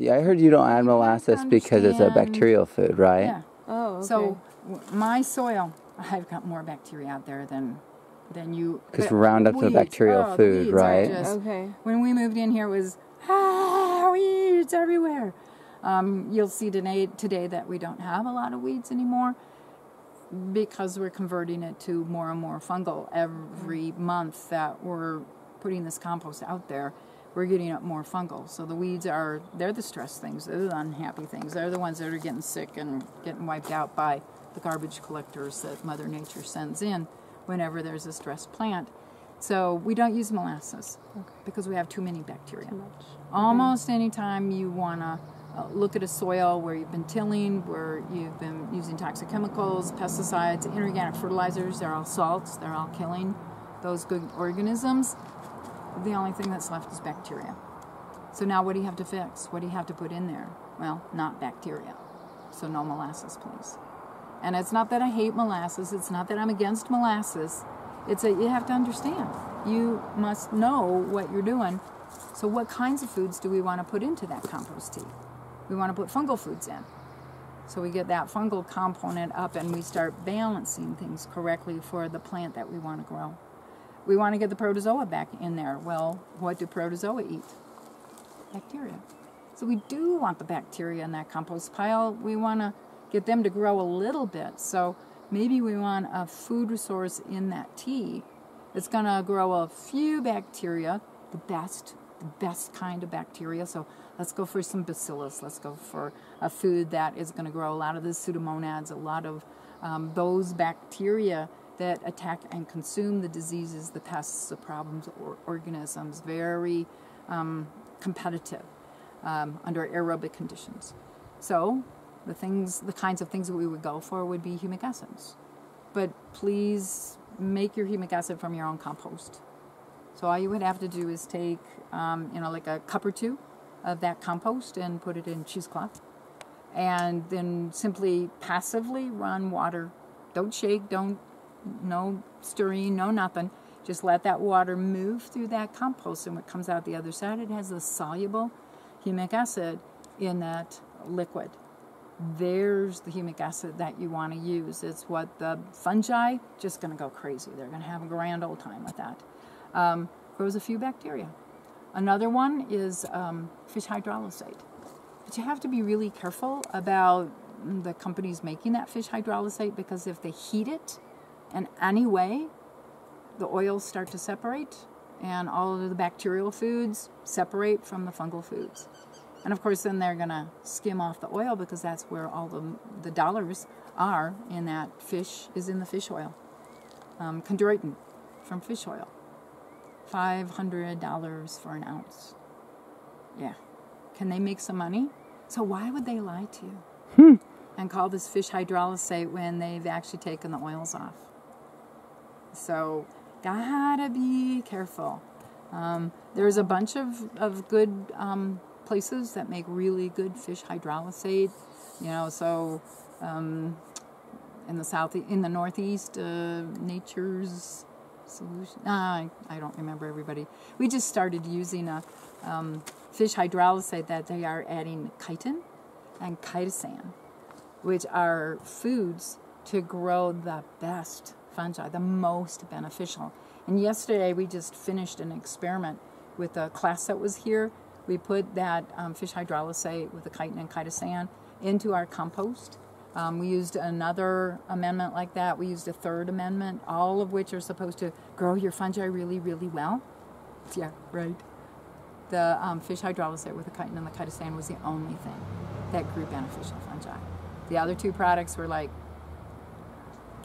Yeah, I heard you don't add molasses because it's a bacterial food, right? Yeah. Oh, okay. So my soil, I've got more bacteria out there than than you. 'Cause but Roundup's a bacterial oh, food, weeds right? just- okay. When we moved in here, it was ah weeds everywhere. Um, you'll see today today that we don't have a lot of weeds anymore because we're converting it to more and more fungal every month that we're putting this compost out there we're getting up more fungal. So the weeds are they're the stress things they're the unhappy things. They're the ones that are getting sick and getting wiped out by the garbage collectors that mother nature sends in whenever there's a stressed plant. So we don't use molasses because we have too many bacteria. Almost any time you want to uh, look at a soil where you've been tilling, where you've been using toxic chemicals, pesticides, inorganic fertilizers, they're all salts, they're all killing those good organisms. The only thing that's left is bacteria. So now what do you have to fix? What do you have to put in there? Well, not bacteria. So no molasses, please. And it's not that I hate molasses, it's not that I'm against molasses. It's that you have to understand. You must know what you're doing. So what kinds of foods do we want to put into that compost tea? We want to put fungal foods in. So we get that fungal component up and we start balancing things correctly for the plant that we want to grow. We want to get the protozoa back in there. Well, what do protozoa eat? Bacteria. So we do want the bacteria in that compost pile. We want to get them to grow a little bit. So maybe we want a food resource in that tea that's going to grow a few bacteria, the best, the best kind of bacteria. So let's go for some bacillus. Let's go for a food that is going to grow a lot of the pseudomonads, a lot of um, those bacteria that attack and consume the diseases, the pests, the problems, or organisms. Very um, competitive um, under aerobic conditions. So the things, the kinds of things that we would go for would be humic acids. But please make your humic acid from your own compost. So all you would have to do is take, um, you know, like a cup or two of that compost and put it in cheesecloth, and then simply passively run water. Don't shake. Don't no stirring. No nothing. Just let that water move through that compost, and what comes out the other side, it has the soluble humic acid in that liquid. There's the humic acid that you want to use. It's what the fungi just going to go crazy. They're going to have a grand old time with that. Um, grows a few bacteria. Another one is um, fish hydrolysate. But you have to be really careful about the companies making that fish hydrolysate because if they heat it in any way, the oils start to separate and all of the bacterial foods separate from the fungal foods. And of course, then they're going to skim off the oil because that's where all the, the dollars are in that fish, is in the fish oil. Um, chondroitin from fish oil. $500 for an ounce. Yeah. Can they make some money? So why would they lie to you? And call this fish hydrolysate when they've actually taken the oils off? So, gotta be careful. Um, there's a bunch of, of good um, places that make really good fish hydrolysate. You know, so um, in the south, in the northeast, uh, Nature's Solution. Ah, I, I don't remember everybody. We just started using a um, fish hydrolysate that they are adding chitin and chitosan, which are foods to grow the best fungi, the most beneficial. And yesterday we just finished an experiment with a class that was here. We put that um, fish hydrolysate with the chitin and chitosan into our compost. Um, we used another amendment like that. We used a third amendment, all of which are supposed to grow your fungi really, really well. Yeah, right. The um, fish hydrolysate with the chitin and the chitosan was the only thing that grew beneficial fungi. The other two products were like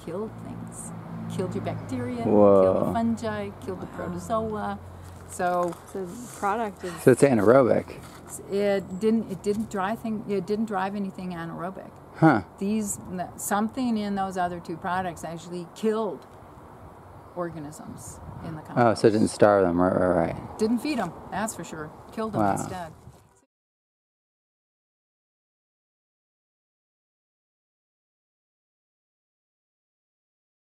killed things, killed your bacteria, killed the fungi, killed the protozoa. So The product is So it's anaerobic. it didn't it didn't drive thing it didn't drive anything anaerobic. Huh. These something in those other two products actually killed organisms in the compost. Oh, so it didn't starve them. Right, right, right. didn't feed them. That's for sure. Killed them Wow. instead.